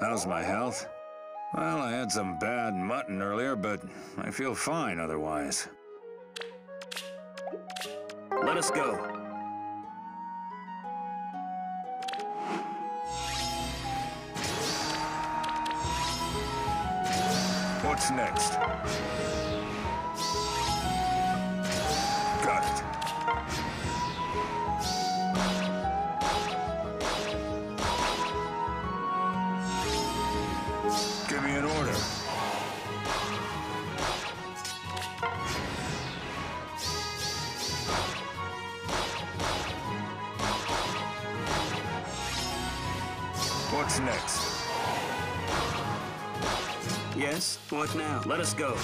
How's my health? Well, I had some bad mutton earlier, but I feel fine otherwise. Let us go. What's next? Give me an order. What's next? Yes? What now? Let us go.